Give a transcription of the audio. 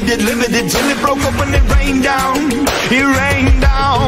limited, limited till it broke up and it rained down. It rained down.